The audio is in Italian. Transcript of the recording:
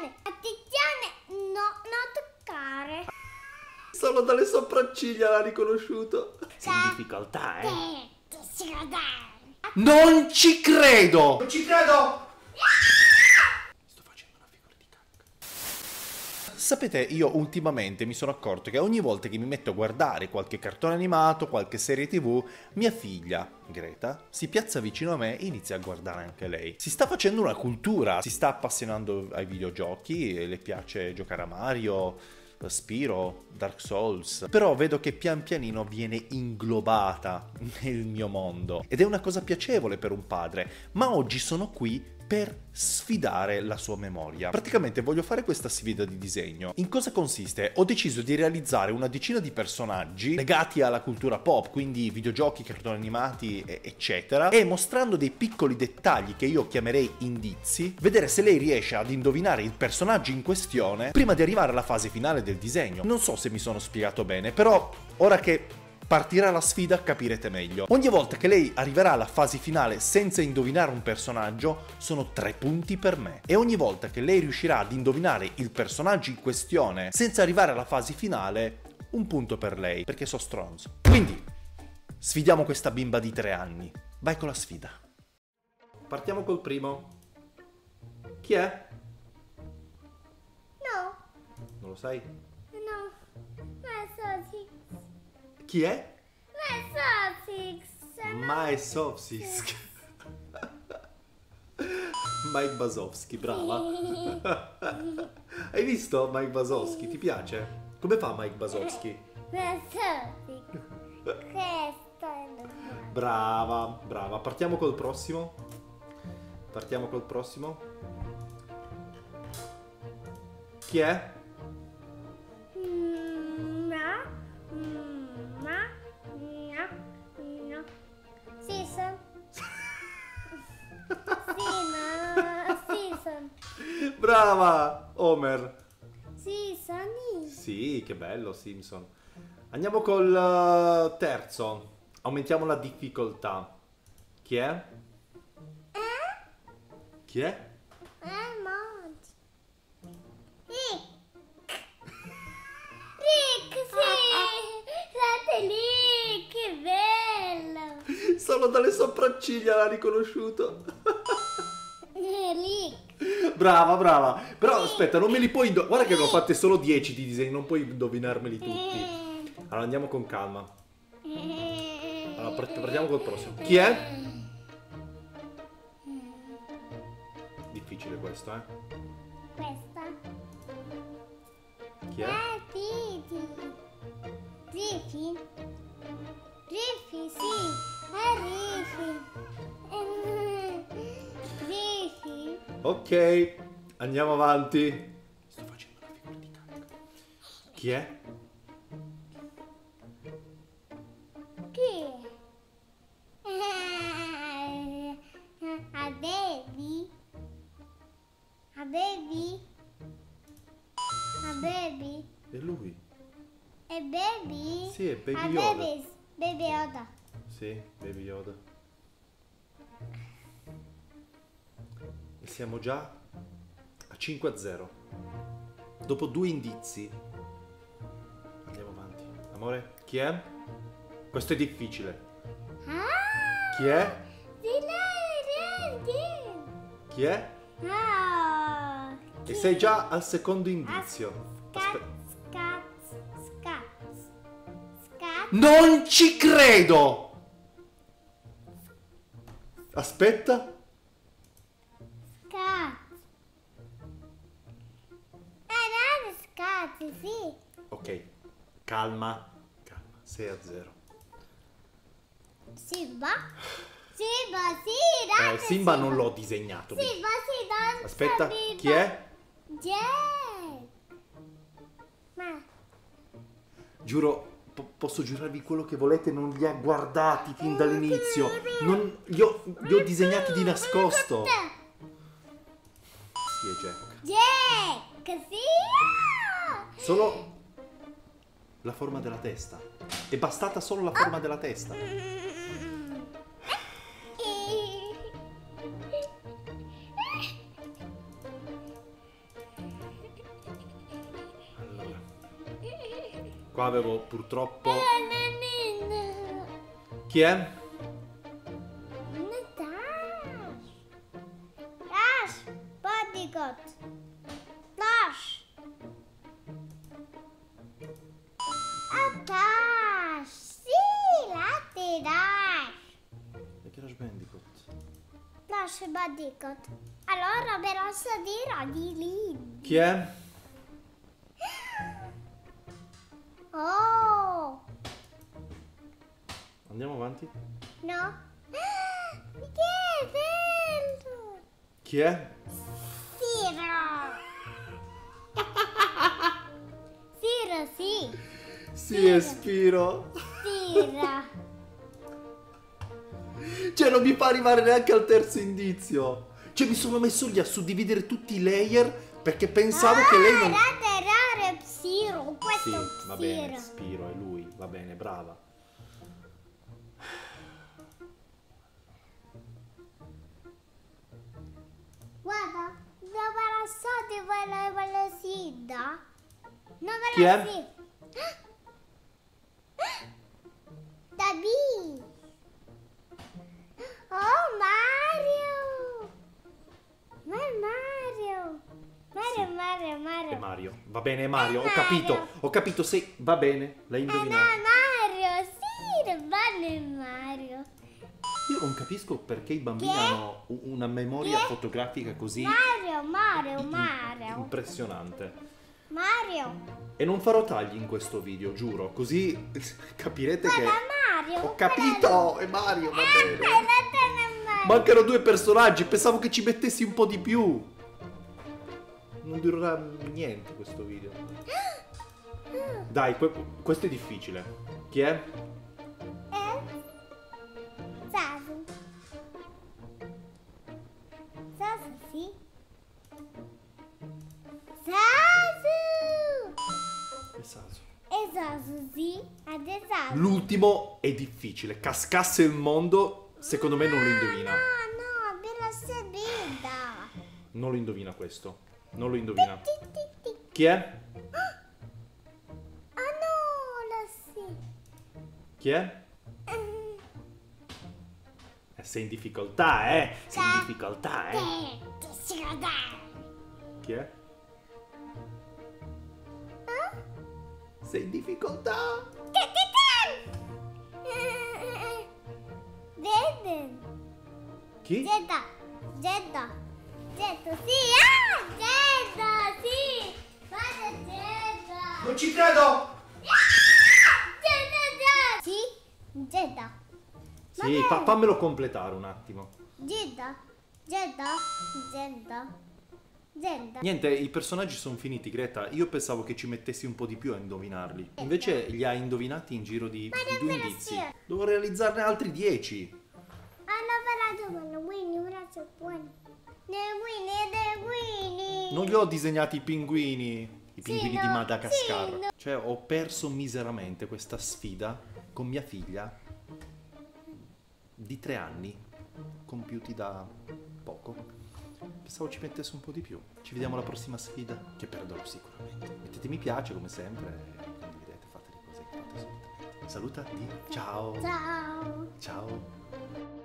Attenzione, attenzione, no, non toccare. Solo dalle sopracciglia l'ha riconosciuto. Sei in difficoltà, eh? Non ci credo! Non ci credo! Sto facendo una figura di cacca. Sapete, io ultimamente mi sono accorto che ogni volta che mi metto a guardare qualche cartone animato, qualche serie tv, mia figlia, Greta, si piazza vicino a me e inizia a guardare anche lei. Si sta facendo una cultura, si sta appassionando ai videogiochi, e le piace giocare a Mario, Spiro, Dark Souls, però vedo che pian pianino viene inglobata nel mio mondo. Ed è una cosa piacevole per un padre, ma oggi sono qui per sfidare la sua memoria. Praticamente voglio fare questa sfida di disegno. In cosa consiste? Ho deciso di realizzare una decina di personaggi legati alla cultura pop, quindi videogiochi, cartoni animati, eccetera, e mostrando dei piccoli dettagli che io chiamerei indizi, vedere se lei riesce ad indovinare il personaggio in questione prima di arrivare alla fase finale del disegno. Non so se mi sono spiegato bene, però ora che partirà la sfida capirete meglio. Ogni volta che lei arriverà alla fase finale senza indovinare un personaggio, sono tre punti per me. E ogni volta che lei riuscirà ad indovinare il personaggio in questione senza arrivare alla fase finale, un punto per lei, perché so stronzo. Quindi, sfidiamo questa bimba di tre anni. Vai con la sfida. Partiamo col primo. Chi è? No, Non lo sai? no, ma Sosix. Chi è? Ma Sosix. Mai Sovsisk. Mike Basowski, brava. Hai visto Mike Basowski? Ti piace? Come fa Mike Basowski? Brava, brava. Partiamo col prossimo. Partiamo col prossimo. Chi è? Brava! Homer. Season. Sì, che bello Simpson. Andiamo col eh, terzo. Aumentiamo la difficoltà. Chi è? Chi è? Eh, mangi. Rick. Sì. Lì, che bello. Solo dalle sopracciglia l'ha riconosciuto. Brava, brava. Però aspetta, non me li puoi indovinare. Guarda che ne ho fatte solo 10 di disegni, non puoi indovinarmeli tutti. Allora andiamo con calma. Allora part- partiamo col prossimo. Chi è? Difficile questo, eh. Questa. Chi è? Eh, Titi. Riffy? Riffy, sì. È Riffy. Ok, andiamo avanti. Sto facendo una figura di cacca. Chi è? Chi è? A baby? A baby? A baby? È lui. È baby? Sì, è Baby A baby. Baby Yoda. Sì, Baby Yoda. E siamo già a 5 a 0. Dopo due indizi. Andiamo avanti. Amore, chi è? Questo è difficile. Ah! Chi è? Chi è? Ah! E sei già al secondo indizio. Scat, scat. non ci credo! Aspetta. Scat, sì. Ok, calma. Calma, 6 a 0. Simba? Simba, sì, dai. Eh, Simba non l'ho disegnato. Simba, sì, dai. Aspetta, chi è? Jack. Ma, Giuro, po- posso giurarvi quello che volete, non li ha guardati fin dall'inizio. Non, li, ho, li ho disegnati di nascosto. Sì, è Jack. Jack, sì. Solo la forma della testa. È bastata solo la forma della testa. Allora. Qua avevo purtroppo... Eh, Chi è? Tash Bodyguard. Allora si dirà di lì. Chi è? Oh. Andiamo avanti. No. Che bello. Chi è? Siro. Siro, sì. Sì, è Spiro. Siro. Cioè, non mi fa arrivare neanche al terzo indizio. Cioè, mi sono messo lì a suddividere tutti i layer perché pensavo che lei non... Rare, rare, Siro. Questo Sì, è va bene. Spiro, è lui, va bene, brava. Guarda, dove la so di quella velocità? Dove Chi la è? Mario. Va bene, Mario, È ho Mario. capito. Ho capito, sei... Va bene, l'hai Eh no, indovinato. Mario, sì, bello il Mario. Io non capisco perché i bambini Chi è? hanno una memoria Chi è? fotografica così Mario, Mario, Mario. impressionante. Mario. E non farò tagli in questo video, giuro, così capirete che... Guarda Mario. Ho capito, è Mario, va Eh, bene. Mario. Mancano due personaggi, pensavo che ci mettessi un po' di più. Non durerà niente questo video. Dai, que- questo è difficile. Chi è? Zazu. Zazu, sì. Zazu! È Sasu. Zazu, sì. Zazu. L'ultimo è difficile. Cascasse il mondo, secondo me non lo indovina. No, no, bella sedita. Non lo indovina questo. Non lo indovina. Chi è? Ah no, la sì. Chi è? Eh, sei in difficoltà, eh? Sei in difficoltà, eh? Eh. Chi è? Sei in difficoltà. Vede. Chi? Zeta, Zeta, Zeta, sì, ah, Zeta, sì, guarda Zeta. Non ci credo! Zeta. Sì, Zeta, Sì, fa- fammelo completare un attimo. Zeta, Zeta, Zeta, Zeta. Niente, i personaggi sono finiti, Greta. Io pensavo che ci mettessi un po' di più a indovinarli. Invece li hai indovinati in giro di, di due indizi. Devo realizzarne altri dieci. Hanno parlato con Winnie, ora c'è buono. Ne Winnie, ne Winnie. Non li ho disegnati i pinguini. I pinguini di no, Madagascar. sì, no. Cioè, ho perso miseramente questa sfida con mia figlia di tre anni, compiuti da poco. Pensavo ci mettesse un po' di più. Ci vediamo alla prossima sfida, che perderò sicuramente. Mettete mi piace come sempre, e condividete, fate le cose che fate solitamente. Salutati, ciao. Ciao. Ciao.